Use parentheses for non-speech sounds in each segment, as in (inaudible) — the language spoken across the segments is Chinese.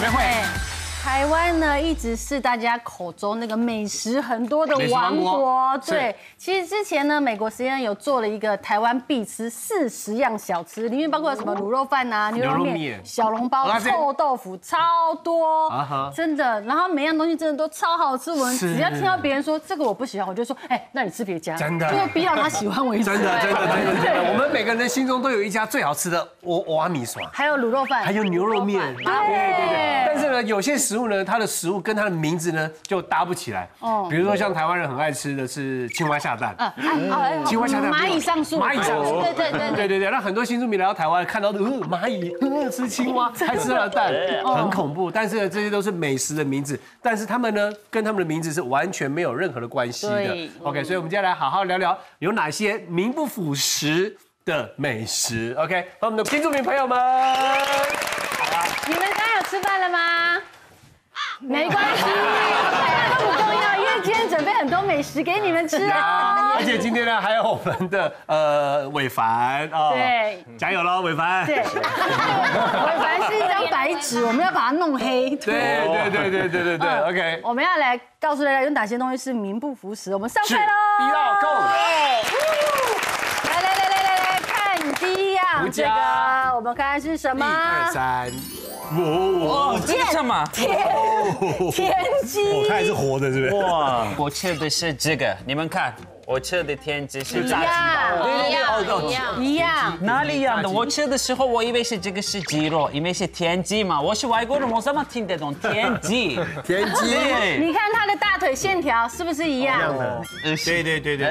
没会。台湾呢，一直是大家口中那个美食很多的王王国对，其实之前呢，美国实验有做了一个台湾必吃四十样小吃，里面包括什么卤肉饭啊、牛肉面小笼包臭豆腐，超多。真的。然后每样东西真的都超好吃，我们只要听到别人说这个我不喜欢，我就说，哎，那你吃别家，真的。就会逼到他喜欢为止。真的，真的，真的，(laughs) 真的，我们每个人心中都有一家最好吃的我瓦米耍，还有卤肉饭，还有牛肉面。对对对。但是呢，有些食物呢，它的食物跟它的名字呢就搭不起来。哦，比如说像台湾人很爱吃的是青蛙下蛋，啊青蛙下蛋蚂蚁上树，蚂蚁上树，对对对对。对对对，那很多新住民来到台湾，看到的呃蚂蚁呃吃青蛙，还吃了蛋，很恐怖。但是呢，这些都是美食的名字，但是他们呢，跟他们的名字是完全没有任何的关系的对。OK，所以我们接下来好好聊聊有哪些名不副实的美食。OK，和我们的新住民朋友们，你们刚刚有吃饭了吗？没关系，那都不重要，因为今天准备很多美食给你们吃啊。而且今天呢，还有我们的呃伟凡啊，对，加油喽，伟凡。对，伟凡是一张白纸，我们要把它弄黑。对对对对对对对，OK。我们要来告诉大家有哪些东西是名不符实，我们上菜喽。第一道 Go 来来来来来来看第一样，这个我们看看是什么一？二三，哇，哦，这是什么？天鸡。它还是活的，是不是？哇，我吃的是这个，你们看，我吃的天鸡是炸鸡样包。对对对，哦一样。一样，哪里一样的？我吃的时候，我以为是这个是鸡肉，因为是天鸡嘛。我是外国人，我怎么听得懂天鸡？(laughs) 天鸡。你看它的大腿线条是不是一样？呃对对对对。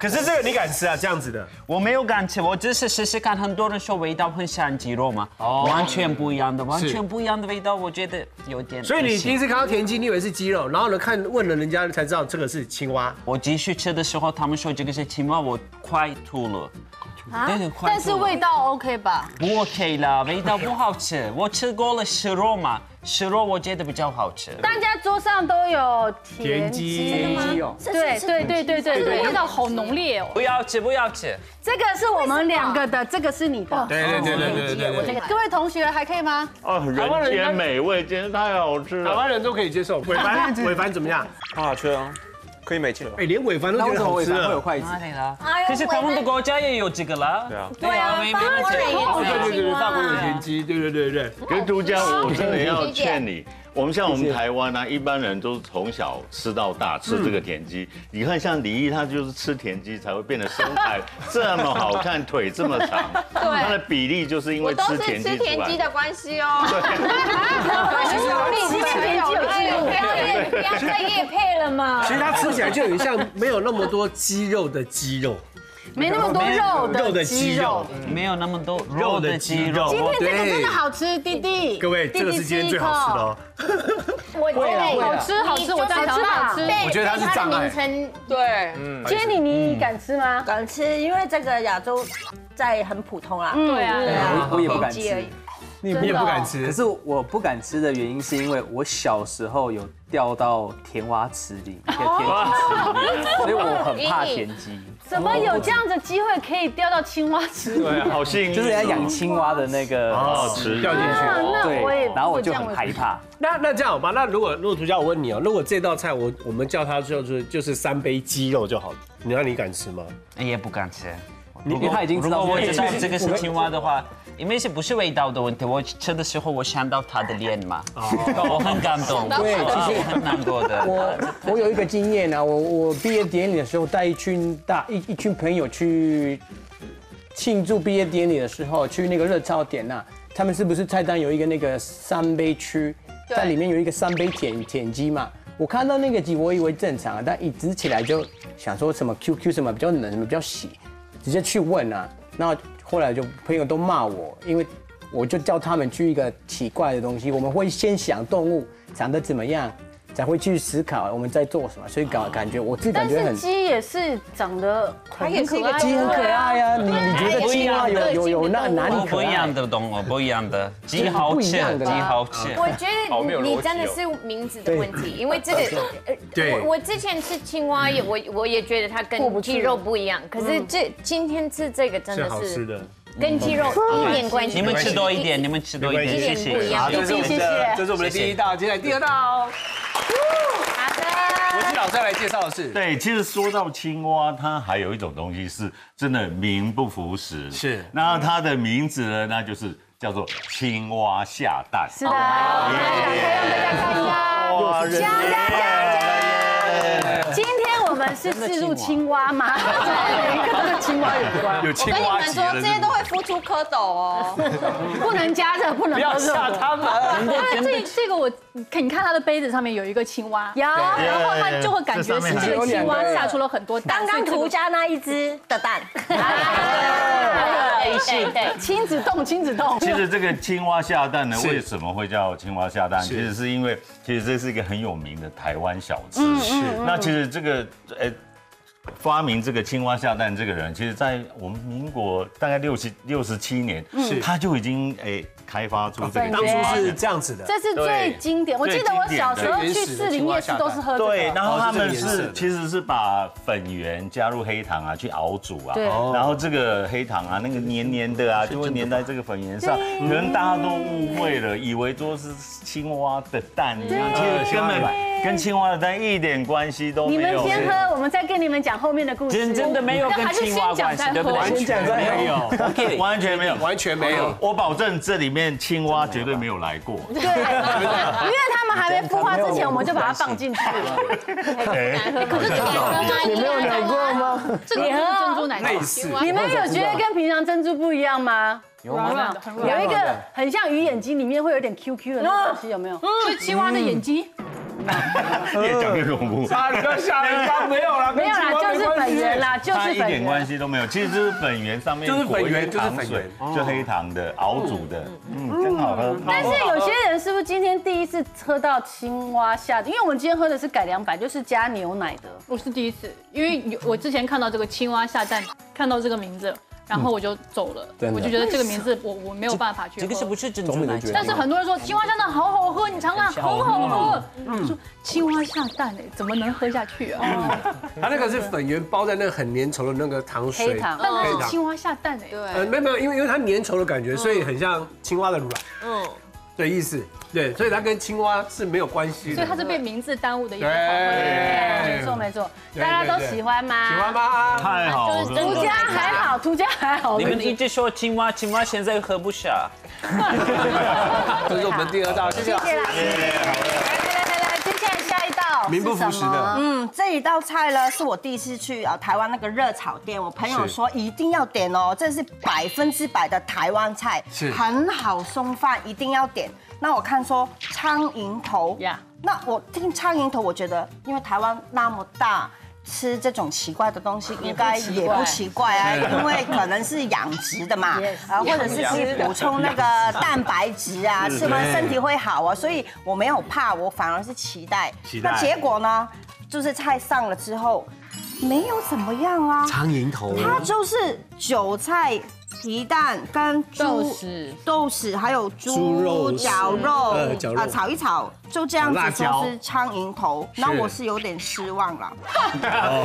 哎可是这个你敢吃啊？这样子的，我没有敢吃，我只是试试看。很多人说味道很像鸡肉嘛，哦完全不一样的，完全不一样的味道，我觉得有点。所以你第一次看到田鸡，你以为是鸡肉，然后呢看问了人家才知道这个是青蛙。我继续吃的时候，他们说这个是青蛙，我快吐了。对对，快吐了但是味道 OK 吧？不 OK 啦，味道不好吃。我吃过了食肉嘛，食肉我觉得比较好吃。大家桌上都有田田鸡鸡哦对对对对对对，味道好浓烈哦。不要吃，不要吃。这个是我们两个的，这个是你的。对对对对对对对。各位同学还可以吗？哦，人间美味，真是太好吃了。台湾人都可以接受。伟凡，伟凡怎么样？很好吃哦，可以没钱了。哎，连伟凡都觉得好吃了。会有筷子？可是他们的国家也有这个啦。对啊对啊，没没问题。哦，对对对对，法国有田鸡，对对对对。可是独家，我真的要劝你，我们像我们台湾啊，一般人都是从小吃到大，吃这个田鸡。你看像李毅，他就是吃田鸡才会变得身材 (laughs) 这么好看，腿这么长，对他的比例就是因为吃田鸡吃出来。田鸡的关系哦。你吃田鸡有记录不要夜不要再夜配了嘛。其实它吃起来就有像没有那么多肌肉的鸡肉，没那么多肉肉的的鸡鸡肉肉。。没有那么多肉肉的的鸡肉。今天这个真的好吃，弟弟。各位，这个是今天最好吃的哦。我觉得好吃好吃，我赞成好吃。我觉得它是障碍名称对，今天你你敢吃吗？敢吃，因为这个亚洲在很普通啦。对啊，我我也不敢吃鸡而已。你也不敢吃可，是我不敢吃的原因是因为我小时候有掉到田蛙池里，(laughs) 田鸡池里，所以我很怕田鸡。怎么有这样的机会可以掉到青蛙池里？对，好幸运。就是人家养青蛙的那个哦，吃掉进去。那我也对，然后我就很害怕。那那这样好吧？那如果如果涂家，我问你哦，如果这道菜我我们叫它就是就是三杯鸡肉就好了，你那你敢吃吗？也不敢吃。因为他已经知道如果我知道这个是青蛙的话，因为是不是味道的问题？我吃的时候我想到他的脸嘛，我很感动，(laughs) 对其实也很难过的。我我有一个经验啊，我我毕业典礼的时候带一群大一一群朋友去庆祝毕业典礼的时候，去那个热炒点呐、他们是不是菜单有一个那个三杯区，在里面有一个三杯舔舔鸡嘛？我看到那个鸡，我以为正常啊，但一直起来就想说什么 QQ 什么比较冷，什么比较喜，直接去问啊，那后来就朋友都骂我，因为我就叫他们去一个奇怪的东西，我们会先想动物长得怎么样，才会去思考我们在做什么，所以感感觉我自己感但是觉很鸡也是长得它也是一个鸡很可爱呀、你你觉得青蛙有有有那哪里可不一样？的动物，不一样的，鸡好吃，鸡好吃。我觉得你真的是名字的问题，因为这个，(laughs) 我我之前吃青蛙也我我也觉得它跟鸡肉不一样，可是这今天吃这个真的是是好吃的。跟鸡肉一点关系。你们吃多一点，你们吃多一点，谢谢。不一样好，这是我们谢谢，这是我们的第一道，接下来第二道。好的，国际老师要来介绍的是，对，其实说到青蛙，它还有一种东西是真的名不符实。是那它的名字呢，那就是叫做青蛙下蛋。是的，来可以让大家看一下。哇，锵锵锵是四入青蛙吗？每一个都跟青蛙有关，有青跟你们说，这些都会孵出蝌蚪哦。(laughs) 不能加热，不能不要喝热他们。它这这个我，你看它的杯子上面有一个青蛙，有，然后它就会感觉是这个青蛙下出了很多蛋。刚刚涂家那一只的蛋，(laughs) 对对对，亲子洞，亲子洞。其实这个青蛙下蛋呢，为什么会叫青蛙下蛋？其实是因为，其实这是一个很有名的台湾小吃。是。那其实这个，呃。发明这个青蛙下蛋这个人，其实，在我们民国大概六十六十七年，是。他就已经哎开发出这个当初是这样子的，这是最经典。我记得我小时候去士林夜市都是喝这个。对，然后他们哦是其实是把粉圆加入黑糖啊去熬煮啊，对。然后这个黑糖啊那个黏黏的啊，就会粘在这个粉圆上，可能大家都误会了，以为说是青蛙的蛋一样，其实根本跟青蛙的蛋一点关系都没有。你们。先喝，我们再跟你们讲后面的故事。真真的没有跟青蛙关系，对不完？全没有，OK，完全没有，完全没有。我保证这里面青蛙绝对没有来过。(laughs) 对，因为他们还没孵化之前，我们就把它放进去了。可是这个你没有来过吗？这个不是珍珠奶茶，类你们有觉得跟平常珍珠不一样吗？软软的，有一个很像鱼眼睛，里面会有点 QQ 的那个东西，有没有？是青蛙的眼睛，(laughs) 越讲越恐怖。啊，你不要吓人家，没有啦，没有啦，就是本源啦，就它是粉一点关。系都没有，其实就是本源上面就是本源就是粉水就黑糖的熬煮的，嗯，真好喝。但是有些人是不是今天第一次喝到青蛙下的？因为我们今天喝的是改良版，就是加牛奶的。我是第一次，因为我之前看到这个青蛙下蛋，看到这个名字，然后我就走了，对我就觉得这个名字我我没有办法去喝。这个是不是珍珠奶茶？但是很多人说青蛙下蛋好好喝，你尝尝，好好喝。嗯。说青蛙下蛋哎，怎么能喝下去啊？它那个是粉圆包在那个很粘稠的那个糖水，黑糖但它是青蛙下蛋哎，呃，没有没有，因为因为它粘稠的感觉，所以很像青蛙的卵，嗯，的意思，对，所以它跟青蛙是没有关系的所以它。是被名字耽误的一个对没错没错，大家都喜欢吗？喜欢？吗？太好了涂。家还好，涂家还好。你们一直说青蛙，青蛙现在喝不下。(laughs) 这是我们第二道，谢谢老师。谢谢老师。来来来来，接下下一道名不符实的，嗯，这一道菜呢是我第一次去啊台湾那个热炒店，我朋友说一定要点哦，这是百分之百的台湾菜，是很好松饭，一定要点。那我看说苍蝇头呀那我听苍蝇头，我觉得因为台湾那么大。吃这种奇怪的东西应该也不奇怪啊，(laughs) 因为可能是养殖的嘛，啊，或者是可以补充那个 (laughs) 蛋白质啊，吃完身体会好啊，所以我没有怕，我反而是期待。期待。那结果呢，就是菜上了之后，没有怎么样啊，苍蝇头，它就是韭菜、皮蛋跟豆猪豉。豆豉，还有猪肉猪绞肉。啊，炒一炒，就这样子辣椒说是苍蝇头，那我是有点失望了。(laughs)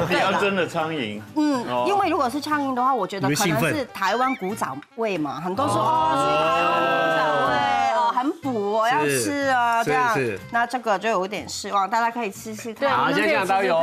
对要真的苍蝇，嗯，因为如果是苍蝇的话，我觉得可能是台湾古早味嘛，很多说哦。是台湾古早味。哦，很补我，要吃啊是这样。那这个就有点失望，大家可以试试对，看。好接下来都有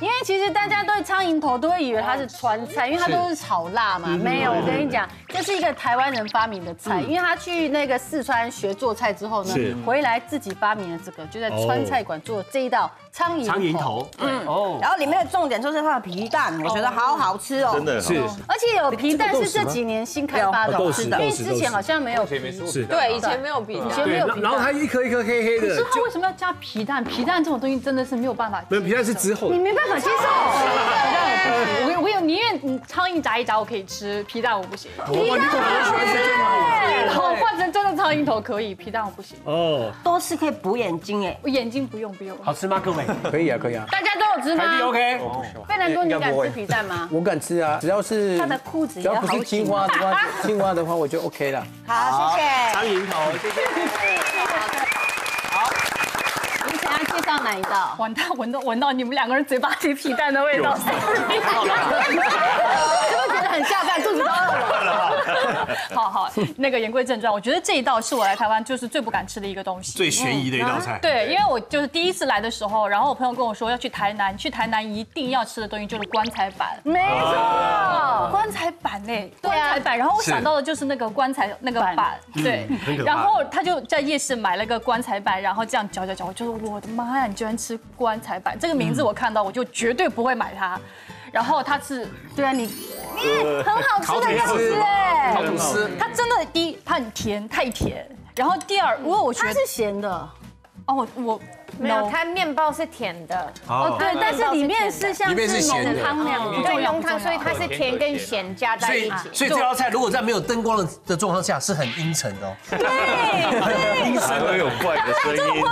因为其实大家对苍蝇头都会以为它是川菜，因为它都是炒辣嘛。没有，我跟你讲，这是一个台湾人发明的菜。因为他去那个四川学做菜之后呢，回来自己发明了这个，就在川菜馆做这一道苍蝇苍蝇头，嗯，哦，然后里面的重点就是它的皮蛋，我觉得好好吃哦。真的是而且有皮蛋是这几年新开发的哦，豆豉因为之前好像没有皮，是，对，以前没有皮以前没，有皮然后它。一颗一颗黑黑的可是，它为什么要加皮蛋？皮蛋这种东西真的是没有办法。没有皮蛋是之后你，没办法接受，(laughs) 我有我有宁愿嗯苍蝇炸一炸我可以吃，皮蛋我不行。(laughs) 哇，你怎么很喜欢吃这么我换成真的苍蝇头可以，皮蛋我不行。哦，多吃可以补眼睛哎。我眼睛不用不用。好吃吗，各位？(laughs) 可以啊，可以啊，大家都有吃吗 OK，贝南哥，你敢吃皮蛋吗？我敢吃啊，只要是他的裤子也只要不是好青蛙的话，青蛙的话我就 OK 了。好，谢谢。苍蝇头，谢谢。你想要介介绍哪一道？完蛋，闻到闻到你们两个人嘴巴里皮蛋的味道。(laughs) (laughs) 是不是觉得很下饭，肚子都饿了？(laughs) 好好，那个言归正传，我觉得这一道是我来台湾就是最不敢吃的一个东西，最悬疑的一道菜。对，因为我就是第一次来的时候，然后我朋友跟我说要去台南，去台南一定要吃的东西就是棺材板。没错，棺材板嘞，棺材板。然后我想到的就是那个棺材那个板，对。然后他就在夜市买了个棺材板，然后这样嚼嚼嚼，我就说我的妈呀，你居然吃棺材板？这个名字我看到我就绝对不会买它。然后它是，对啊，你，嗯，很好吃的样子哎，烤吐司。它真的第一，它很甜，太甜。然后第二，如果我觉得它是咸的，哦，我我。没有，它面包是甜的哦，对，但是里面是像是浓汤那样，对，浓汤，所以它是甜跟咸加在一起。所以这道菜如果在没有灯光的的状况下是很阴沉的哦。对，阴沉会有怪的声音。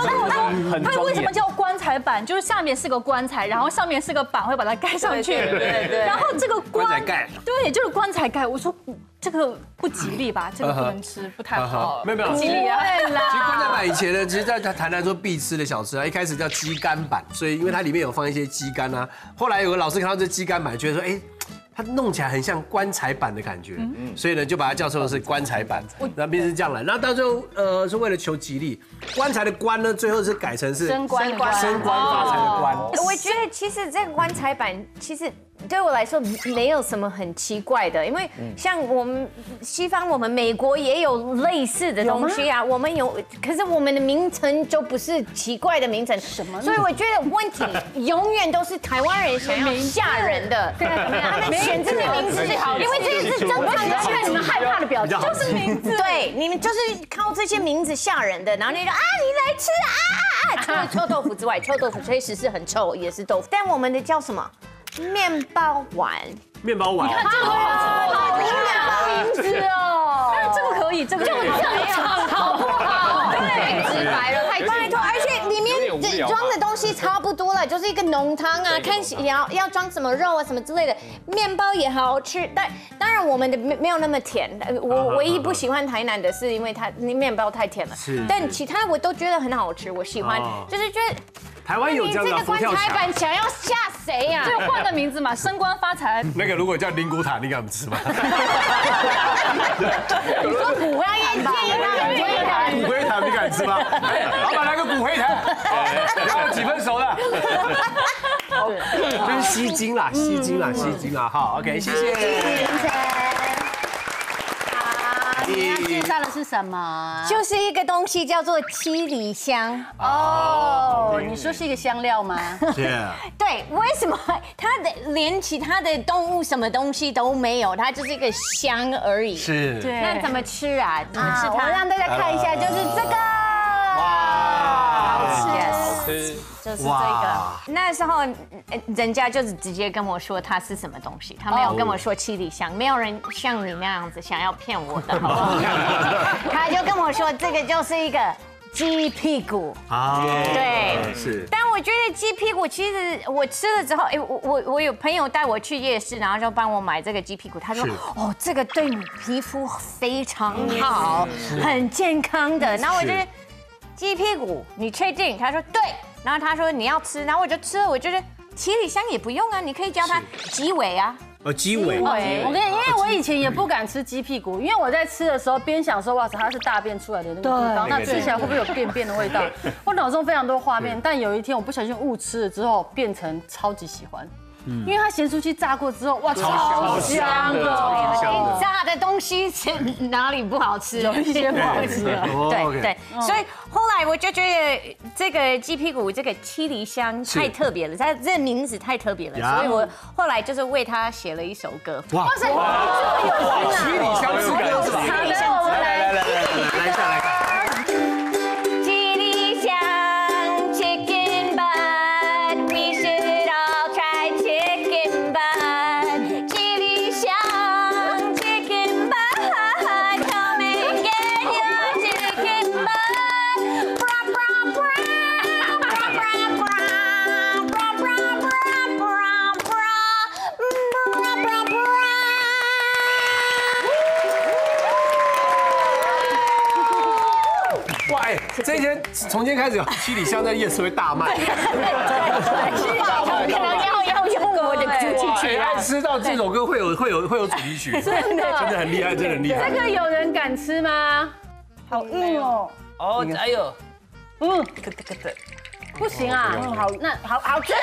它为什么叫棺材板？就是下面是个棺材，然后上面是个板，会把它盖上去。对对对。然后这个棺材盖，对，就是棺材盖。我说。这个不吉利吧？这个不能吃，不太好。没有没有，不吉利啊！其实棺材板以前呢，其实在台南说必吃的小吃啊，一开始叫鸡肝板，所以因为它里面有放一些鸡肝啊。后来有个老师看到这鸡肝板，觉得说，哎，它弄起来很像棺材板的感觉，所以呢就把它叫做是棺材板。那变成这样来。那到最后，呃，是为了求吉利，棺材的棺呢，最后是改成是升官升官发财的官。我觉得其实这个棺材板其实。对我来说没有什么很奇怪的，因为像我们西方，我们美国也有类似的东西啊。我们有，可是我们的名称就不是奇怪的名称。什么？所以我觉得问题 (laughs) 永远都是台湾人想要吓人的。(laughs) 对啊，他们选这些名字因为这些是正常的，看你们害怕的表情，就是名字。对，你们就是靠这些名字吓人的，然后你说啊，你来吃啊啊啊！除了臭豆腐之外，臭豆腐确实是很臭，也是豆腐。但我们的叫什么？面包碗，面包碗，你看这个好明了名字哦，这个可以，这个就正常，好不好？太直白了，太拜托，而且里面装的东西差不多了，就是一个浓汤啊，看要要装什么肉啊，什么之类的，面包也好吃，但当然我们的没没有那么甜，我唯一不喜欢台南的是因为它那面包太甜了，是，但其他我都觉得很好吃，我喜欢，就是觉得。台湾有这样的佛跳墙，想要吓谁呀？就换个名字嘛，(laughs) 升官发财。那个如果叫灵骨塔，你敢吃吗？你说骨灰坛，骨灰坛，骨灰坛，你敢吃吗？老板来个骨灰坛，要几分熟的？(laughs) 就是吸睛啦，吸睛啦，吸睛啦。好，OK，谢谢。你要介绍的是什么？就是一个东西叫做七里香哦。你说是一个香料吗？(laughs) 是。对，为什么它的连其他的动物什么东西都没有？它就是一个香而已。是。对。那怎么吃啊？怎么吃？我让大家看一下，就是这个。哇，好吃。就是这个，那时候人家就是直接跟我说它是什么东西，他没有跟我说七里香，没有人像你那样子想要骗我的，好不好？(laughs) 他就跟我说这个就是一个鸡屁股。啊，对，是。但我觉得鸡屁股其实我吃了之后，哎，我我我有朋友带我去夜市，然后就帮我买这个鸡屁股，他说哦，这个对你皮肤非常好，很健康的。然后我就鸡屁股，你确定？他说对。然后他说你要吃，然后我就吃了。我觉得七里香也不用啊，你可以叫它鸡尾啊。哦，鸡尾。我跟你，因为我以前也不敢吃鸡屁股，因为我在吃的时候边想说哇塞，它是大便出来的那个地方，那吃起来会不会有便便的味道？我脑中非常多画面。但有一天我不小心误吃了之后，变成超级喜欢。因为它咸酥鸡炸过之后，哇，超香的！炸的东西是哪里不好吃？有一些不好吃。对对，所以后来我就觉得这个鸡屁股这个七里香太特别了，它这名字太特别了，所以我后来就是为它写了一首歌。哇塞，七里香是歌是吧？好的，我们来来来来来从今天开始，七里香在夜市会大卖。可能要要用我的主题曲哎，爱吃到这首歌会有会有会有主题曲，真的真的很厉害，真的很厉害。这个有人敢吃吗？好硬哦，哦，哎呦！嗯，不行啊，嗯，好，那好好吃，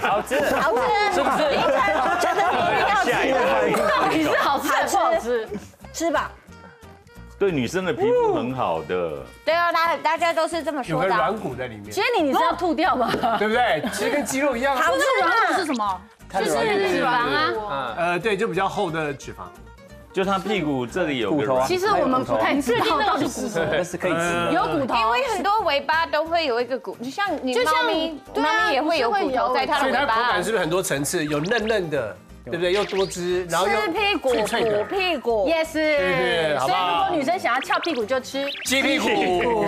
好吃，好吃，是不是？我觉得你一定要吃，到底是好吃还是不好吃？吃吧。对女生的皮肤很好的。对啊，大大家都是这么说的。有个软骨在里面，其实，你你是要吐掉吗？(laughs) 对不对？其实跟肌肉一样。(laughs) 不是软骨是什么？就是脂肪啊。呃，对，就比较厚的脂肪。就他屁股这里有骨头啊其实我们不太确定那个是骨头，(laughs) 那是可以吃的。有骨头，因为很多尾巴都会有一个骨，就像你就像猫咪，猫咪也会有骨头在它的尾所以它口感。是不是很多层次？有嫩嫩的，对不对？又多汁，然后又吃屁股，脆脆的补屁股。也是对对好所以如果女生想要翘屁股，就吃鸡屁股。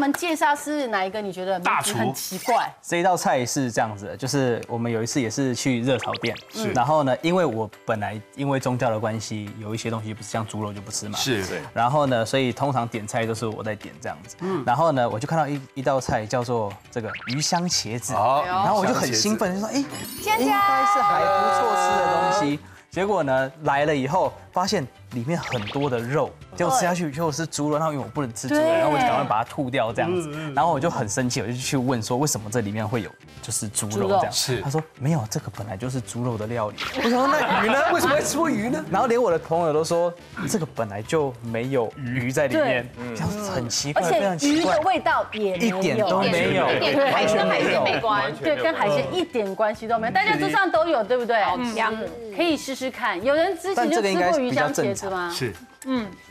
我们介绍是哪一个？你觉得大厨。很奇怪？这一道菜是这样子的，就是我们有一次也是去热炒店，是然后呢，因为我本来因为宗教的关系，有一些东西不是像猪肉就不吃嘛，是，然后呢，所以通常点菜都是我在点这样子。然后呢，我就看到一一道菜叫做这个鱼香茄子，好然后我就很兴奋，就说哎，佳。应该是还不错吃的东西。结果呢，来了以后发现里面很多的肉，结果吃下去就是猪肉，然后因为我不能吃猪肉，然后我就赶快把它吐掉这样子。然后我就很生气，我就去问说为什么这里面会有就是猪肉这样？是他说没有，这个本来就是猪肉的料理。我说那鱼呢？(laughs) 为什么会出鱼呢？然后连我的朋友都说，这个本来就没有鱼在里面，这样子很奇怪，而非常奇怪且鱼的，味道也一点都没有，一点完全没有。关。对，跟海鲜一点关系都没有，大家桌上都有，对不对？香嗯可以试试看。有人之前就吃过鱼香茄子吗？是。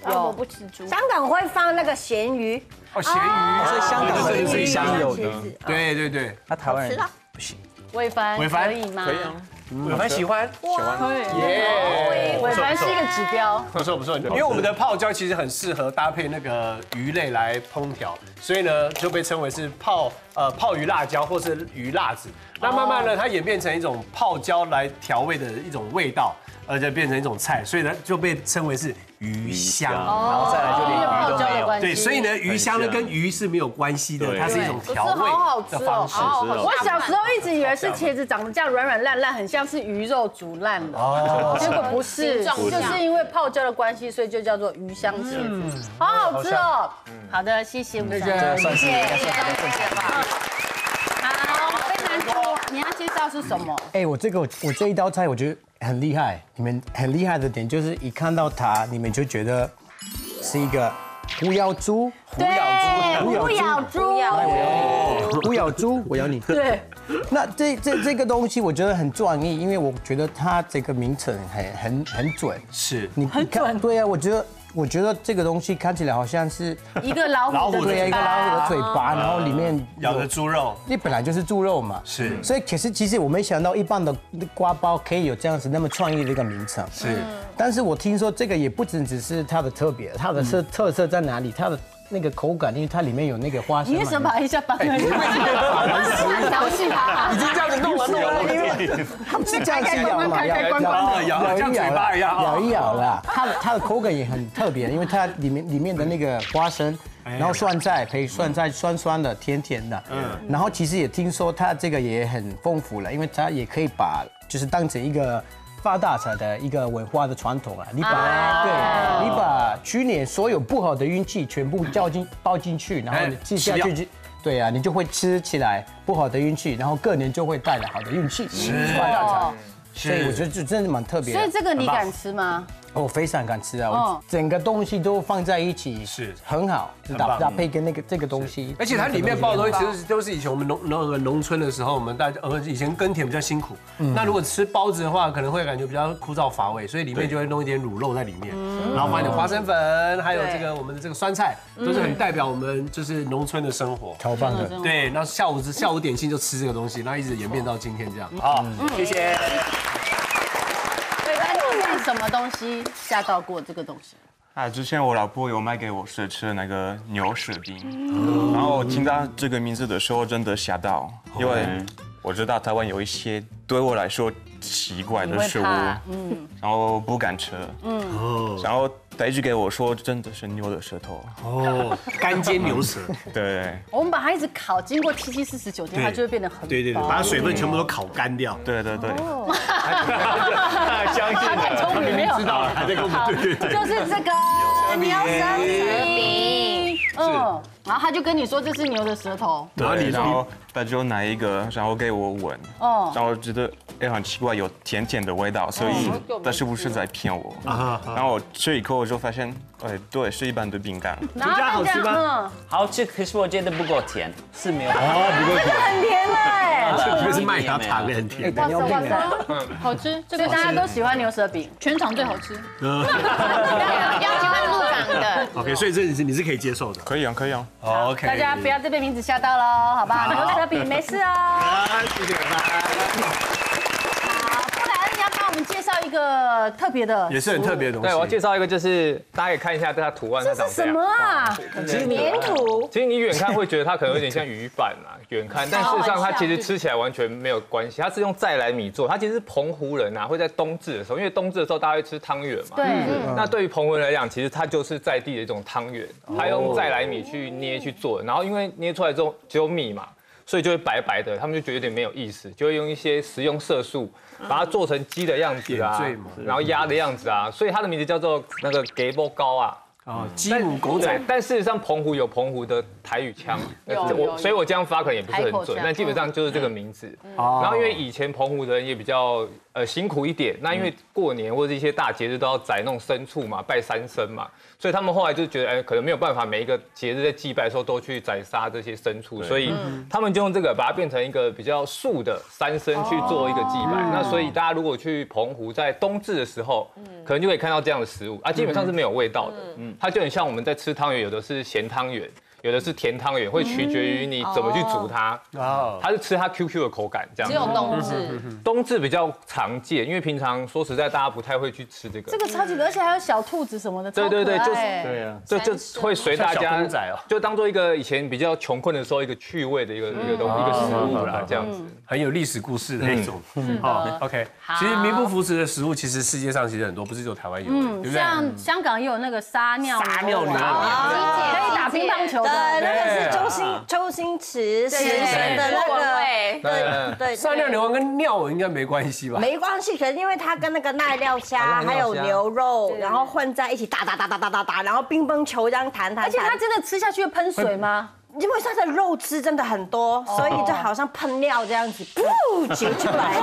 有。我不吃猪。香港会放那个咸鱼，哦，咸鱼，所以香港的对对对鱼香有的，对对对，那台湾人不行。伟凡伟凡？可以吗？可以啊，我蛮喜欢，耶，伟凡是一个指标。不错不错，因为我们的泡椒其实很适合搭配那个鱼类来烹调，所以呢就被称为是泡呃泡鱼辣椒或是鱼辣子。那慢慢呢，它演变成一种泡椒来调味的一种味道，而且变成一种菜，所以呢就被称为是鱼香。然后再来就连鱼泡都没有。椒的关系。对，所以呢，鱼香呢跟鱼是没有关系的，它是一种调味的方式。我小时候一直以为是茄子长得这样软软烂烂，很像是鱼肉煮烂的，结果不是，就是因为泡椒的关系，所以就叫做鱼香茄子，好好吃哦。好的，谢谢吴那总，个算是应该算是正常。好，非常多，你要是什么？哎，我这个我这一道菜我觉得很厉害，你们很厉害的点就是一看到它，你们就觉得是一个狐咬猪，对，虎虎咬咬猪，狐咬猪，我咬你。对，(laughs) 那这这这个东西我觉得很专业，因为我觉得它这个名称很很很准。是你很准。对啊，我觉得我觉得这个东西看起来好像是 (laughs) 一个老虎的对啊，一个老虎的嘴巴，然后里面咬的猪肉，你本来就是猪肉嘛，是。所以可是其实我没想到一般的瓜包可以有这样子那么创意的一个名称。是。但是我听说这个也不仅只是它的特别，它的特特色在哪里？它的那个口感，因为它里面有那个花生嘛。你为什么把一下绑在一起？调戏他已，经这样子弄了弄了，他们是这样子咬嘛，咬，像嘴巴一样，咬一咬啦。它的它的口感也很特别，因为它里面里面的那个花生，然后酸菜配酸菜酸酸的甜甜的，嗯，然后其实也听说它这个也很丰富了，因为它也可以把就是当成一个。发大财的一个文化的传统啊！你把对，你把去年所有不好的运气全部叫进包进去，然后你记下去就，对啊，你就会吃起来不好的运气，然后过年就会带来好的运气，发大财。所以我觉得这真的蛮特别的。所以这个你敢吃吗？我非常敢吃啊！哦。我整个东西都放在一起，是。很好，搭棒。搭配跟那个这个东西，而且它里面包的东西其实都是以前我们农农农村的时候，我们大家呃以前耕田比较辛苦，那如果吃包子的话，可能会感觉比较枯燥乏味，所以里面就会弄一点卤肉在里面，然后放一点花生粉，还有这个我们的这个酸菜，都是很代表我们就是农村的生活。超棒的。对，那下午下午点心就吃这个东西，那一直演变到今天这样。好，谢谢。什么东西吓到过这个东西？啊，之前我老婆有卖给我试吃那个牛舌饼，然后听到这个名字的时候真的吓到，因为我知道台湾有一些对我来说奇怪的食物，嗯，然后不敢吃，嗯，然后他一直给我说真的是牛的舌头。哦，干煎牛舌。(laughs) 对我们把它一直烤，经过七七四十九天，它就会变得很对对对，把它水分全部都烤干掉。对对对。(laughs) (laughs) 知道了，还在跟我们对对。对。就是这个牛舌饼，嗯，然后他就跟你说这是牛的舌头，然后你然后他就拿一个，然后给我闻，哦。然后觉得哎很奇怪，有甜甜的味道，所以他是不是在骗我？然后我吃一口我就发现，哎，对，是一般的饼干。然后大家嗯，好吃，可是我觉得不够甜。是没有。哦，不够甜，很甜哎，这个是麦芽糖，很甜。哇塞哇塞，好吃，这所以大家个大家都都喜欢牛舌饼，全场最好吃。要喜欢入港的。OK，所以这你是你是可以接受的。可以啊，可以啊。OK，大家不要再被名字吓到喽，好不好？牛舌饼没事哦。啊，谢谢大家。介绍一个特别的，也是很特别的东西。对，我要介绍一个，就是大家可以看一下它图案，它这是什。么啊？粘土，其实你远看会觉得它可能有点像鱼板啊，(laughs) 远看，但事实上它其实吃起来完全没有关系。它是用再来米做，它其实是澎湖人啊，会在冬至的时候，因为冬至的时候大家会吃汤圆嘛。对，那对于澎湖人来讲，其实它就是在地的一种汤圆，它用再来米去捏去做，然后因为捏出来之后只有米嘛，所以就会白白的，他们就觉得有点没有意思，就会用一些食用色素把它做成鸡的样子啊然后鸭的样子啊，所以它的名字叫做那个 g a b l 糕啊。哦，鸡母狗仔，但事实上澎湖有澎湖的台语腔，我有有所以我这样发可能也不是很准但基本上就是这个名字。哦。然后因为以前澎湖的人也比较呃辛苦一点，那因为过年或者一些大节日都要宰那种牲畜嘛，拜三牲嘛，所以他们后来就觉得哎可能没有办法每一个节日在祭拜的时候都去宰杀这些牲畜，所以他们就用这个把它变成一个比较素的三牲去做一个祭拜。那所以大家如果去澎湖在冬至的时候，可能就可以看到这样的食物啊，基本上是没有味道的，它就很像我们在吃汤圆，有的是咸汤圆。有的是甜汤圆，会取决于你怎么去煮它。哦，它是吃它 QQ 的口感这样。只有冬至，冬至比较常见，因为平常说实在，大家不太会去吃这个。这个超级的，而且还有小兔子什么的，对对对就是对啊，这就会随大家公仔哦。就当做一个以前比较穷困的时候一个趣味的一个一个东一个食物啦，这样子。很有历史故事的那种。哦，OK，其实名不符实的食物，其实世界上其实很多，不是只有台湾有，嗯，对不对？像香港也有那个撒尿撒尿牛可以打乒乓球对，的，那个是周星周星驰先生的那个，对对。对，撒尿牛丸跟尿应该没关系吧？没关系，可是因为它跟那个奈料虾还有牛肉，然后混在一起打打打打打打打，然后乒乓球这样弹弹而且它，真的吃下去会喷水吗？因为它的肉汁真的很多，所以就好像喷尿这样子，噗挤出来，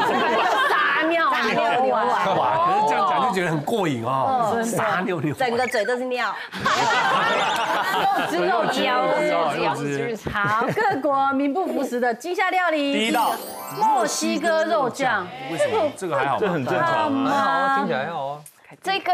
撒尿撒尿牛丸，哇，可是这样讲就觉得很过瘾哦，撒尿牛丸整个嘴都是尿。肉汁肉汁肉汁好，各国名不符实的惊吓料理。第一道墨西哥肉酱，为什么这个还好？这很正常啊。好啊，听起来很好啊。这个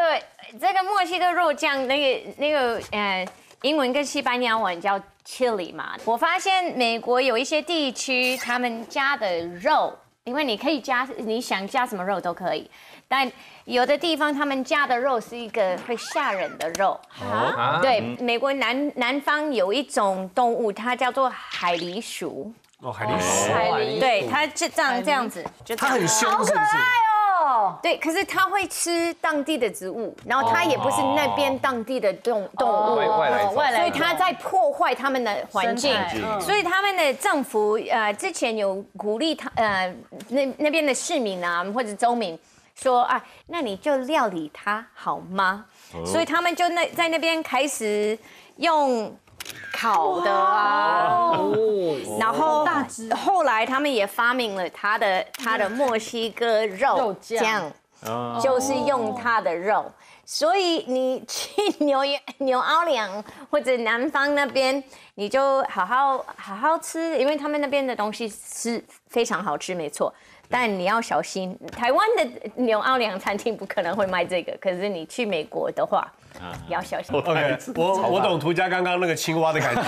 这个墨西哥肉酱，那个那个呃，英文跟西班牙文叫 chili 嘛。我发现美国有一些地区，他们家的肉，因为你可以加你想加什么肉都可以，但有的地方他们加的肉是一个会吓人的肉。啊对，美国南南方有一种动物，它叫做海狸鼠。哦，海狸鼠，海狸对，它就这样这样子，就它很凶，是不是？哦，对，可是它会吃当地的植物，然后它也不是那边当地的动动物，外外来种外来所以它在破坏他们的环境。所以他们的政府呃之前有鼓励他呃那那边的市民啊或者州民说啊，那你就料理它好吗？所以他们就那在那边开始用。烤的啊，然后后来他们也发明了他的他的墨西哥肉肉酱。酱，就是用他的肉。所以你去纽约、(laughs) 纽奥良或者南方那边，你就好好好好吃，因为他们那边的东西是非常好吃，没错。但你要小心，台湾的牛奥良餐厅不可能会卖这个，可是你去美国的话，要小心。OK，我我懂涂家刚刚那个青蛙的感觉。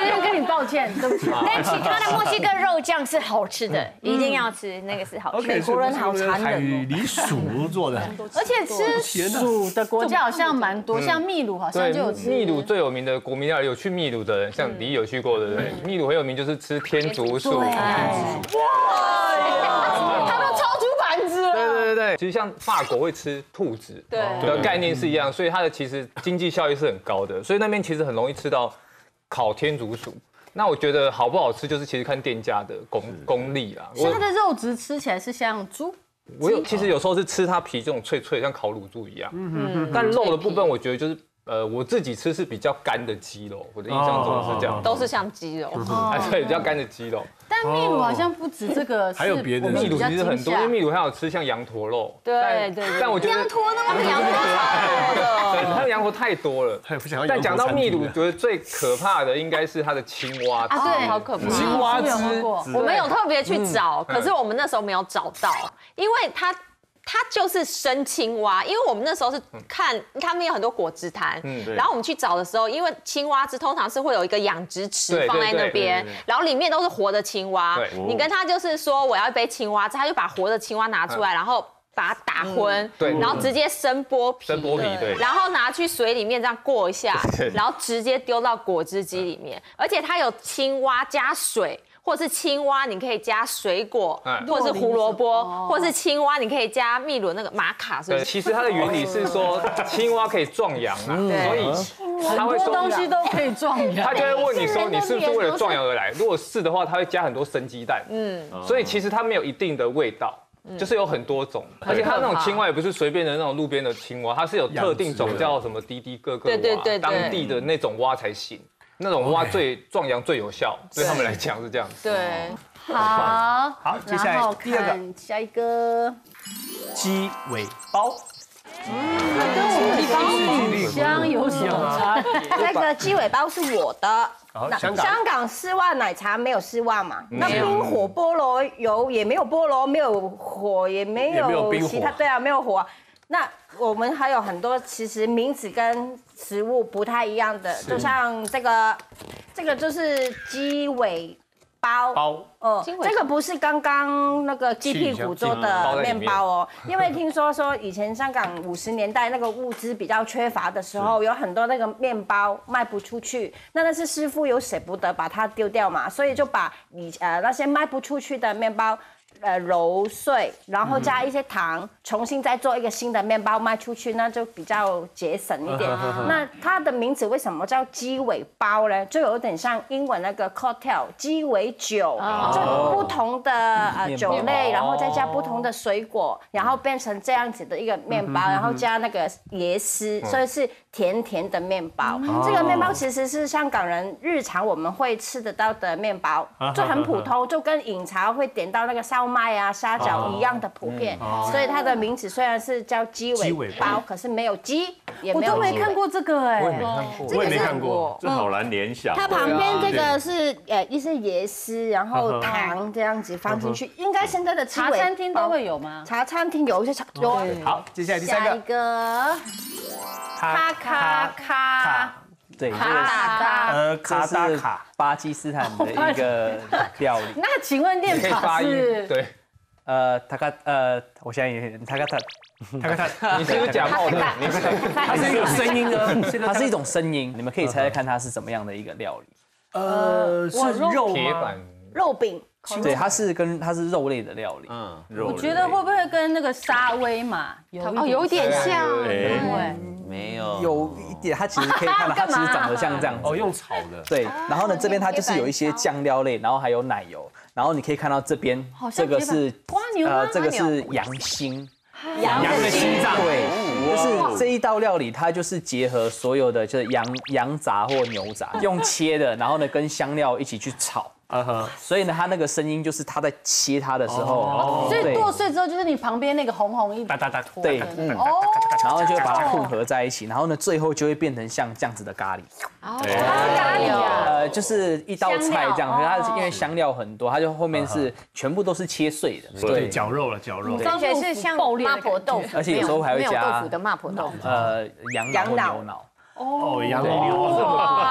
这边跟你抱歉，对不起。但其他的墨西哥肉酱是好吃的，一定要吃，那个是好吃的。OK，国人好残忍哦海狸鼠做的，而且吃鼠的国家好像蛮多，像秘鲁好像就有，吃。秘鲁最有名的国民料理，有去秘鲁的人，像李有去过，对不对？秘鲁很有名，就是吃天竺鼠。他都超出盘子了。其实像法国会吃兔子对的概念是一样，所以它的其实经济效益是很高的，所以那边其实很容易吃到烤天竺鼠。那我觉得好不好吃，就是其实看店家的功功力啦。所以它的肉质吃起来是像猪。我有其实有时候是吃它皮这种脆脆，像烤乳猪一样。嗯但肉的部分，我觉得就是呃，我自己吃是比较干的鸡肉，我的印象中是这样。都是像鸡肉。哎，对，比较干的鸡肉。但秘鲁好像不止这个，(laughs) 还有别的秘鲁其实很多，因为秘鲁还有吃像羊驼肉。对对。但我觉得羊驼那么羊驼超多的，它的羊驼太多了。但讲到秘鲁，觉得最可怕的应该是它的青蛙啊，对，好可怕。青蛙汁，我们有特别去找，可是我们那时候没有找到，因为它。它就是生青蛙，因为我们那时候是看他们有很多果汁摊，然后我们去找的时候，因为青蛙汁通常是会有一个养殖池放在那边，然后里面都是活的青蛙。你跟他就是说我要一杯青蛙汁，他就把活的青蛙拿出来，然后把它打昏，然后直接生剥皮，生剥皮对，然后拿去水里面这样过一下，然后直接丢到果汁机里面，而且它有青蛙加水。或是青蛙，你可以加水果，或者是胡萝卜，或是青蛙，你可以加秘鲁那个玛卡，是不是？其实它的原理是说，(laughs) 青蛙可以壮阳啊，所以很多东西都可以壮阳。他就会问你说，你是不是为了壮阳而来？如果是的话，他会加很多生鸡蛋，嗯，所以其实它没有一定的味道，就是有很多种，而且它那种青蛙也不是随便的那种路边的青蛙，它是有特定种叫什么滴滴哥哥蛙，当地的那种蛙才行。那种挖最壮阳最有效，对他们来讲是这样子。对，好，好，接下来第二个，下一个鸡尾包。嗯，跟我们的香有什么差？那个鸡尾包是我的。香港香港丝袜奶茶没有丝袜嘛？那冰火菠萝油也没有菠萝，没有火也没有其他，对啊，没有火。那我们还有很多，其实名字跟食物不太一样的，就像这个，这个就是鸡尾包，包，哦，这个不是刚刚那个鸡屁股做的面包哦，因为听说说以前香港五十年代那个物资比较缺乏的时候，有很多那个面包卖不出去，那那是师傅有舍不得把它丢掉嘛，所以就把以呃那些卖不出去的面包。呃，揉碎，然后加一些糖，重新再做一个新的面包卖出去，那就比较节省一点。那它的名字为什么叫鸡尾包呢？就有点像英文那个 cocktail 鸡尾酒，就不同的呃酒类，然后再加不同的水果，然后变成这样子的一个面包，然后加那个椰丝，所以是甜甜的面包。这个面包其实是香港人日常我们会吃得到的面包，就很普通，就跟饮茶会点到那个烧。麦啊，虾饺一样的普遍，所以它的名字虽然是叫鸡尾包，可是没有鸡，也没有。我都没看过这个哎，我也没看过，我也没看过，这好难联想。它旁边这个是呃一些椰丝，然后糖这样子放进去，应该现在的茶餐厅都会有吗？茶餐厅有一些茶有。好，接下来第三个，下一个，卡卡卡。对，卡呃，卡达卡，巴基斯坦的一个料理。(laughs) 那请问念法是？对，呃，塔卡呃，我现在也塔卡他，他卡他，(laughs) 你是不是假冒的？(laughs) 它是一种声音呢，它是一种声音，你们可以猜猜看它是怎么样的一个料理？呃，是肉吗？肉饼。对，它是跟它是肉类的料理。嗯，我觉得会不会跟那个沙威玛有哦有点像？对，没有，有它其实可以看到，它 (laughs) 其实长得像这样子。哦，用炒的。对，然后呢，这边它就是有一些酱料类，然后还有奶油，然后你可以看到这边这个是呃，这个是羊心，羊的心脏。对，就是这一道料理，它就是结合所有的就是羊羊杂或牛杂，用切的，然后呢跟香料一起去炒。啊哈，所以呢，他那个声音就是他在切它的时候，所以剁碎之后就是你旁边那个红红一哒哒哒，对，嗯，哦，然后就会把它混合在一起，然后呢，最后就会变成像这样子的咖喱。哦，咖喱啊，呃，就是一道菜这样，它因为香料很多，它就后面是全部都是切碎的，对，绞肉了，绞肉，而且是像麻婆豆腐，而且有时候还会加豆腐的麻婆豆腐，呃，羊脑、牛脑。哦，羊牛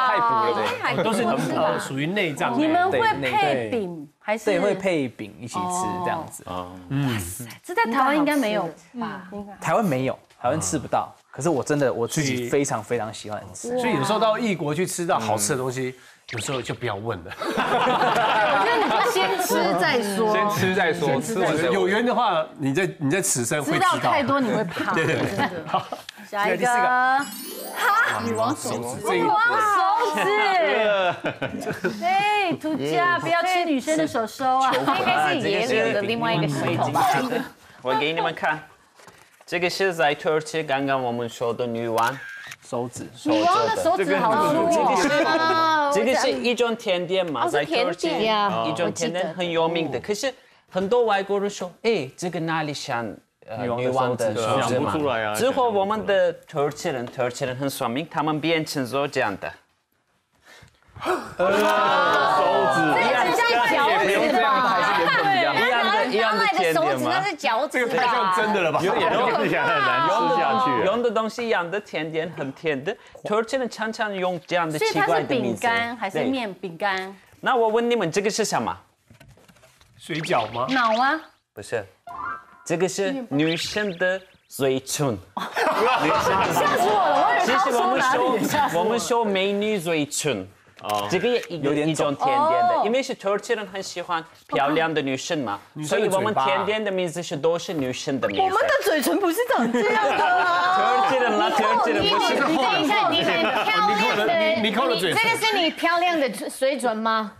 太补了，都是很属于内脏。你们会配饼还是？对，会配饼一起吃这样子。哇塞，这在台湾应该没有吧？台湾没有，台湾吃不到。可是我真的我自己非常非常喜欢吃。所以有时候到异国去吃到好吃的东西，有时候就不要问了。我觉得你就先吃再说，先吃再说，吃完有缘的话，你在你在此生会知知道。太多你会怕，对对对。真的。(laughs) 下一个。个，哈，女王手指，女王手指，哎，涂家不要吃女生的手手啊，应该是野柳的另外一个系统吧。(laughs) 我给你们看，这个是在土耳其刚刚我们说的女王手指，女王的。手指好粗哦，这个 (laughs) 是一种甜点嘛，哦在土耳其甜点呀一种甜点很有名的。可是很多外国人说，哎，这个哪里像呃女王的手指。想嘛。不出来啊之后我们的土耳其人，土耳其人很聪明，他们变成说这样的。(laughs) (laughs) 这个是像脚趾吧？一样的，一样的甜点吗？是脚趾这个太像真的了吧？有点听起来很难吃下去。用的东西一样的甜点，很甜的。土耳其人常常用这样的奇所以它是饼怪的名字。干还是？面饼干？那我问你们，这个是什么？水饺吗？脑啊？不是，这个是女生的嘴唇。(laughs) 吓死我了！我以为其实我们他说哪里吓我我们说美女嘴唇。哦这个也有点一种甜点的哦，因为是土耳其人很喜欢漂亮的女生嘛，所以我们甜点的名字是都是女生的名字。我们的嘴唇不是长这样的土啊！耳其人啦，土耳其人不是。你等一下，你很漂亮的，尼寇的嘴唇这个是你漂亮的水准吗？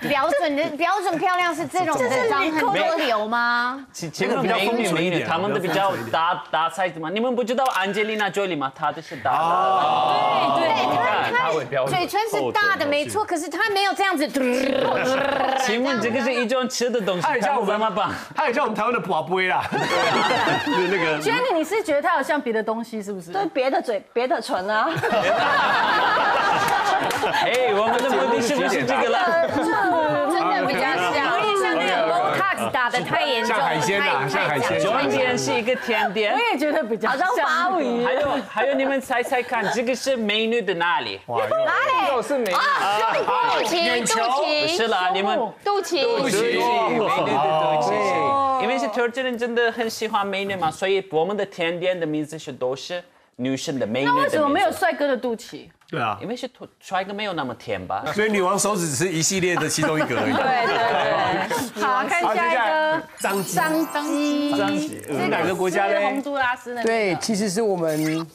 标准的标准漂亮是这种的，长很多流吗？其其实美女美女，她们的比较大大 size 嘛。你们不知道安吉丽娜·朱莉吗？她的是大的。对，看他他会标准嘴唇是大的没错，可是她没有这样子。(laughs) 请问这个是一种吃的东西，它也像我们怎么办？它很像我们台湾的宝贝啦。(laughs) 就那个 Jenny，你是觉得它有像别的东西是不是？对，别的嘴，别的唇啊，(laughs) (laughs) 哎，我们的目的是不是这个了？真的比较像，有点像那个 low cut 打的太严重，像海鲜啊太像海鲜重点是一个甜点我。也觉得比较好像鲍鱼还有还有，你们猜猜看，这个是美女的哪里？哪里？又是美女，肚脐，肚不脐，是啦，你们肚脐，肚脐，美女的肚脐。因为是土耳其人真的很喜欢美女嘛，所以我们的甜点的名字是都是女生的美女的那名字。为什么没有？帅哥的肚脐？对啊，因为是土帅哥没有那么甜吧？所以女王手指只是一系列的其中一个而已。对对对。(laughs) 好，看下一个张鸡，张鸡，张鸡，是哪个国家嘞是洪？都拉斯对，其实是我们，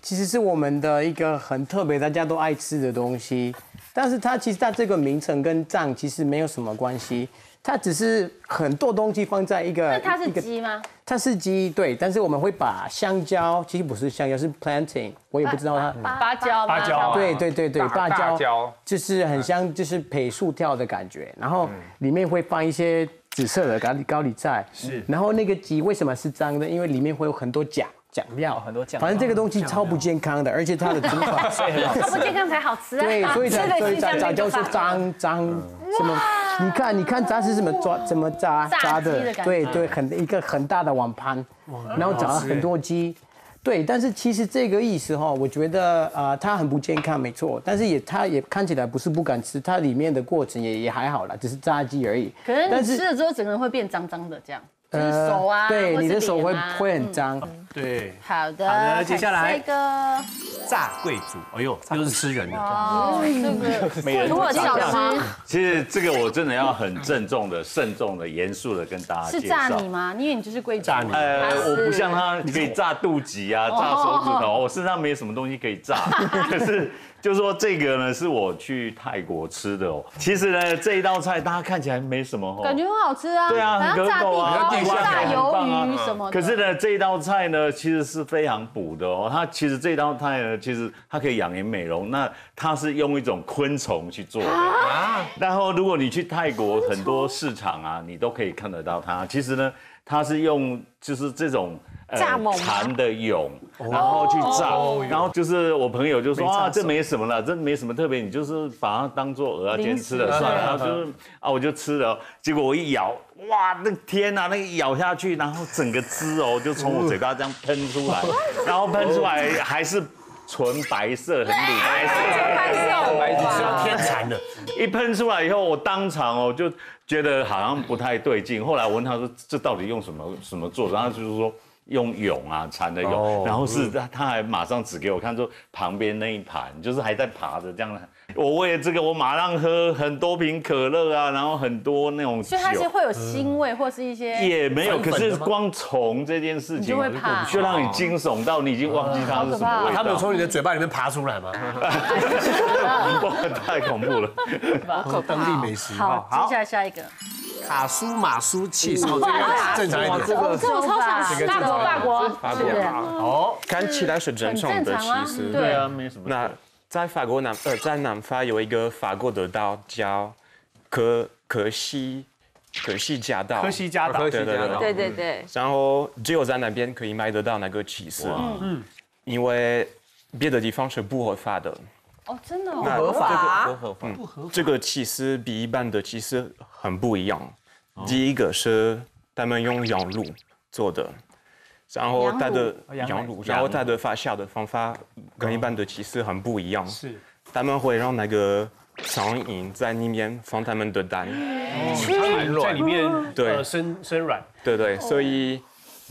其实是我们的一个很特别，大家都爱吃的东西。但是它其实它这个名称跟藏其实没有什么关系，它只是很多东西放在一个那它是鸡吗？它是鸡，对，但是我们会把香蕉，其实不是香蕉，是 plantain，我也不知道它。芭蕉，芭蕉。啊对对对对，芭蕉蕉。就是很像就是培树跳的感觉，然后里面会放一些紫色的高丽高丽菜，是，然后那个鸡为什么是脏的？因为里面会有很多钾酱料，很多酱反正这个东西超不健康的，而且它的煮法 (laughs) (laughs) 超不健康才好吃啊。对，(laughs) 所以才所以是像那个才才叫做脏脏什么？你看，你看炸是怎么抓怎么炸炸的对对，很一个很大的碗盘，然后炸了很多鸡。对，但是其实这个意思哈，我觉得啊，它很不健康，没错。但是也它也看起来不是不敢吃，它里面的过程也也还好啦，只是炸鸡而已。可能你吃了之后，整个人会变脏脏的，这样，就是手啊，对，你的手会会很脏。对，好的，好的接下来。这个炸贵族，哎呦，又是吃人的。哦，这个每人小吃其实这个我真的要很郑重的、慎重的、严肃的跟大家是介绍。炸。你吗？因为你就是贵族，炸你。呃，我不像他你可以炸肚脐啊，炸手指头，我身上没有什么东西可以炸。(laughs) 可是就说这个呢，是我去泰国吃的哦。其实呢，这一道菜大家看起来没什么哦，感觉很好吃啊，对啊好像炸很可口啊地瓜、地瓜炸鱿鱼什么的。可是呢，这一道菜呢，其实是非常补的哦。它其实这道菜呢，其实它可以养颜美容。那它是用一种昆虫去做的。然后如果你去泰国很多市场啊，你都可以看得到它。其实呢，它是用就是这种呃蚱蜢吗蚕的蛹，然后去炸。然后就是我朋友就说啊，这没什么了，这没什么特别，你就是把它当做鹅啊煎吃了算了。然后就是啊，我就吃了。结果我一咬，哇，那天呐、那个咬下去，然后整个汁哦就从我嘴巴这样喷出来，(laughs) 然后喷出来还是纯白色，很乳白色，纯白色白是要天蚕的，一喷出来以后，我当场哦就觉得好像不太对劲。后来我问他说这到底用什么什么做的，然后就是说用蛹啊缠的蛹，然后是他他还马上指给我看说旁边那一盘就是还在爬着这样的。我为了这个，我马上喝很多瓶可乐啊，然后很多那种所以它是会有腥味或是一些也没有，可是光虫这件事情就会怕，就让你惊悚到你已经忘记它是什么味道。他们有从你的嘴巴里面爬出来吗？(laughs) 太恐怖了，当地美食。好，接下来下一个。卡苏马苏气是正常一点，这个我超想大国大国法国哦，看起来是正常的，其实对啊，没什么。那在法国南呃，在南法有一个法国的道叫可可西可西加岛，可西加岛，对对对对。对对。然后只有在那边可以买得到那个起司，嗯，因为别的地方是不合法的。哦，真的不合法，不合法，不合法。这个其实比一般的其实很不一样。第一个是他们用羊乳做的，然后它的羊乳，然后它的发酵的方法跟一般的其实很不一样。是，他们会让那个苍蝇在里面放他们的蛋，在里面对。生生卵。对对，所以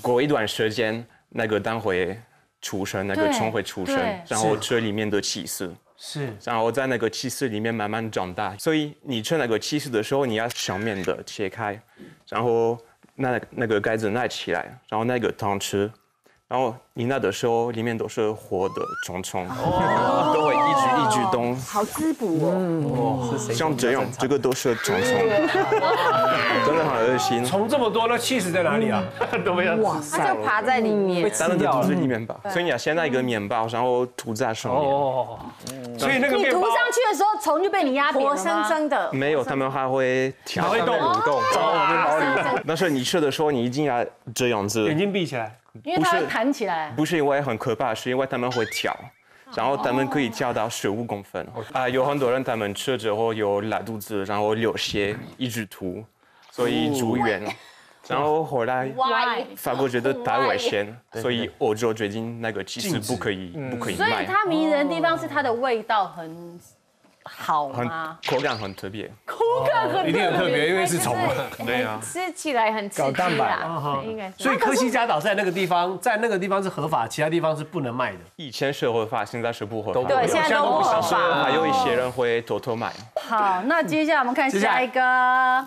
过一段时间，那个蛋会出生，那个虫会出生，然后这里面的起司。是，然后在那个气室里面慢慢长大，所以你吃那个气室的时候，你要上面的切开，然后那那个盖子拿起来，然后那个汤吃。然后你那的时候，里面都是活的虫虫，都会一举一举动，好滋补哦。像这样，这个都是虫虫，真的很恶心。虫这么多，那气死在哪里啊？(laughs) 都没有。哇塞，它就爬在里面，在那个肚子里面吧。所以你要先拿一个面包，然后涂在上面。哦，所以那个你涂上去的时候，虫就被你压扁活生生的。没有，他们还会跳，会动。蠕动，找我们毛里。但是你吃的时候，你一定要这样子，眼睛闭起来。因为它会弹起来，不是因为很可怕，是因为他们会跳，然后他们可以跳到十五公分。啊，有很多人他们吃之后有拉肚子，然后流血，一直吐，所以住院。然后后来法国觉得太危险，所以欧洲决定那个其实不可以，不可以卖。所以它迷人的地方是它的味道很。好吗？口感很特别，口感很一定很特别，因为是虫啊。对啊，吃起来很刺激啊。应该。所以科西嘉岛在那个地方，在那个地方是合法，其他地方是不能卖的。以前是合法，现在是不合法。对，现在都不合法。还有一些人会偷偷买。好，那接下来我们看下一个。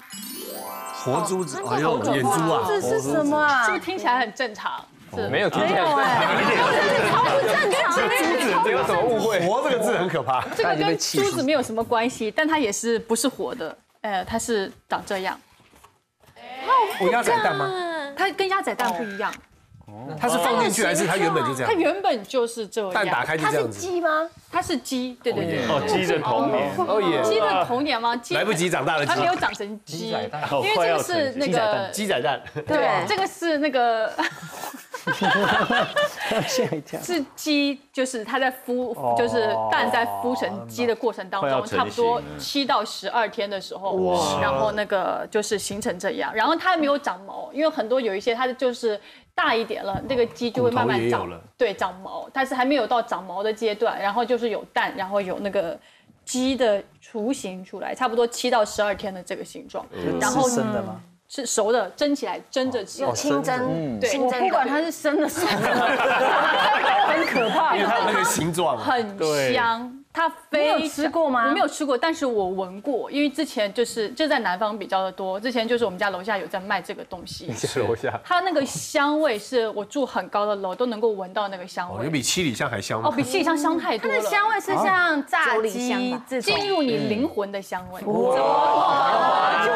活珠子，哎呦，眼珠啊！这是什么啊？是不是听起来很正常？没有听起来超不正常。珠子，你有什么误会？活这个字很可怕。这个跟珠子没有什么关系，但它也是不是活的？呃，它是长这样。哦，鸭仔蛋吗？它跟鸭仔蛋不一样。它是放进去还是它原本就这样？它原本就是这样。蛋打开就这样子。它是鸡吗？它是鸡，对对对。哦，鸡的童年。哦耶。鸡的童年吗？来不及长大的鸡。它没有长成鸡，因为这个是那个鸡仔蛋。对，这个是那个。(laughs) 吓一跳。是鸡，就是它在孵，就是蛋在孵成鸡的过程当中，差不多七到十二天的时候，然后那个就是形成这样，然后它没有长毛，因为很多有一些它就是大一点了，那个鸡就会慢慢长，对，长毛，但是还没有到长毛的阶段，然后就是有蛋，然后有那个鸡的雏形出来，差不多七到十二天的这个形状，然后生的吗？是熟的，蒸起来蒸着吃，清蒸，对，我不管它是生的熟的，(laughs) 很可怕，因为它那个形状很香，它非有吃过吗？我没有吃过，但是我闻过，因为之前就是就在南方比较的多，之前就是我们家楼下有在卖这个东西，楼下，它那个香味是我住很高的楼都能够闻到那个香味，有比七里香还香哦，比七里香香太多了，它的香味是像炸鸡进入你灵魂的香味，哇，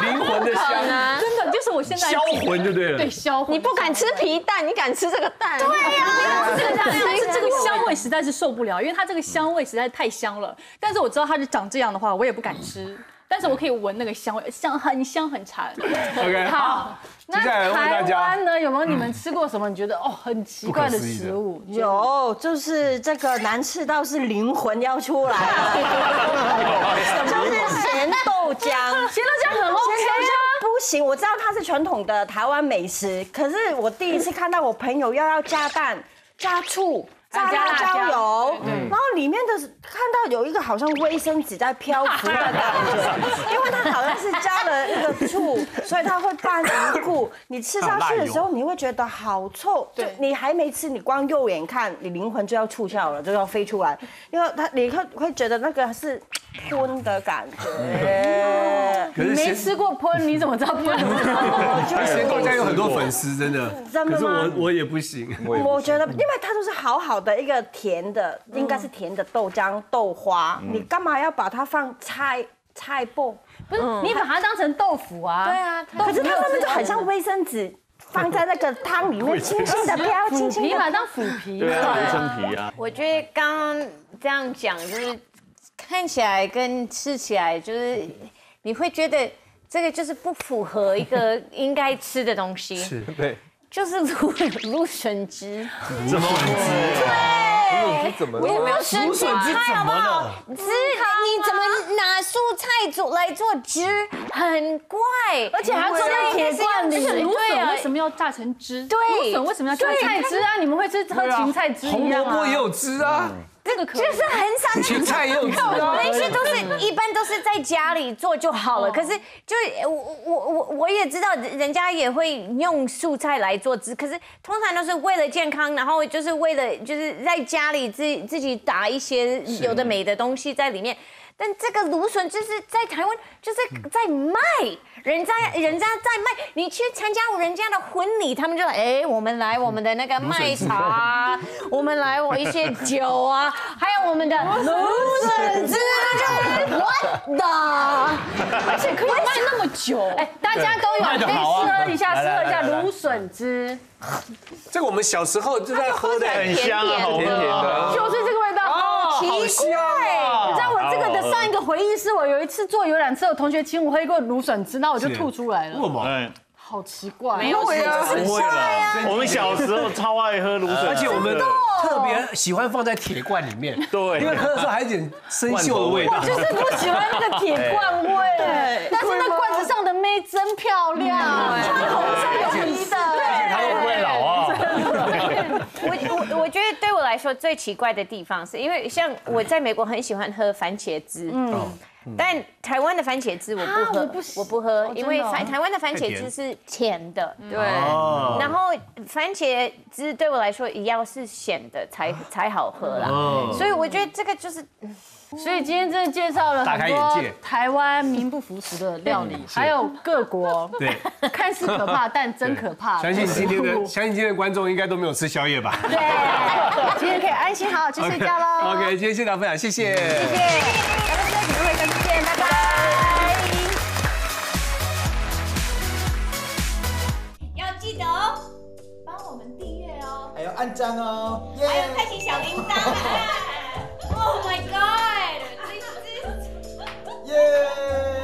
灵魂的香啊！真的就是我现在销魂就对了，对销魂。你不敢吃皮蛋，你敢吃这个蛋？对呀，这个但是这个香味实在是受不了，因为它这个香味实在太香了。但是我知道它是长这样的话，我也不敢吃。但是我可以闻那个香味，香很香很馋。OK，好。那台湾呢？有没有你们吃过什么？你觉得哦很奇怪的食物？有，就是这个难吃到是灵魂要出来了，(laughs) 就是 (laughs) 咸豆浆。咸豆浆很 OK 啊？不行，我知道它是传统的台湾美食，可是我第一次看到我朋友又要加蛋、加醋。加辣椒油，然后里面的看到有一个好像卫生纸在漂浮的感觉，(laughs) 因为它好像是加了一个醋，所以它会拌凝固。你吃下去的时候，你会觉得好臭。(laughs) 对，你还没吃，你光肉眼看，你灵魂就要出窍了，就要飞出来，因为它你会会觉得那个是喷的感觉。你没吃过喷，你怎么知道喷？咸豆浆有很多粉丝，真的。真的吗可是我我也不行。我觉得，因为它都是好好的一个甜的，应该是甜的豆浆豆花，你干嘛要把它放菜菜脯？不是，你把它当成豆腐啊？对啊，可是它上面就 (laughs) 很像卫生纸，放在那个汤里面，轻轻的飘，轻轻的皮把它当腐皮。对啊，卫生皮啊。我觉得刚刚这样讲，就是看起来跟吃起来，就是你会觉得这个就是不符合一个应该吃的东西。(laughs) 是，对，就是芦芦笋汁。怎么会对，怎么我也没有吃芦笋汁菜好不好怎么了？汁你怎么拿蔬菜做来做汁？很怪，而且还要装在铁罐里。对芦笋啊为什么要榨成汁？对芦笋为什么要榨对菜汁啊？你们会吃喝芹菜汁红一样吗？萝卜也有汁啊，这个可以就是很少那芹菜也有汁啊。那些都是一般都是在家里做就好了。可是就我我我我也知道，人家也会用素菜来做汁，可是通常都是为了健康，然后就是为了就是在家里自自己打一些有的没的东西在里面。但这个芦笋就是在台湾就是在卖，人家人家在卖，你去参加人家的婚礼，他们就哎，我们来我们的那个卖茶，(laughs) 我们来我一些酒啊，还有我们的芦笋汁，就 what the，而且可以卖那么久。哎，大家都有，可以试喝一下，试喝一下芦笋汁，这个我们小时候就在喝的，很香甜甜的。就是这个味道。好奇怪，啊。你知道我这个的上一个回忆是我有一次坐游览车，有同学请我喝一个芦笋汁，那我就吐出来了，为什么？嗯，好奇怪。没有对啊，不会啦，我们小时候超爱喝卤水，而且我们特别喜欢放在铁罐里面，对。因为喝的时候还有点生锈的味道。就是不喜欢那个铁罐味，但是那罐子上的妹真漂亮，穿红色泳衣的，它都不会老啊。我我说最奇怪的地方是因为像我在美国很喜欢喝番茄汁，嗯。但台湾的番茄汁我不喝，我不我不喝，因为台台湾的番茄汁是甜的，对。哦。然后番茄汁对我来说一样是咸的才才好喝啦，所以我觉得这个就是所以今天真的介绍了很多台湾名不符实的料理，(laughs) 还有各国 (laughs) 对，(laughs) 看似可怕但真可怕。相信今天的相信今天的观众应该都没有吃宵夜吧对，今天可以安心好好去睡觉喽。？OK，今天现场分享，谢谢。谢谢，咱们下期会再见，拜拜。要记得哦，帮我们订阅哦。还有按赞哦，还有开启小铃铛。Oh my god！Yeah!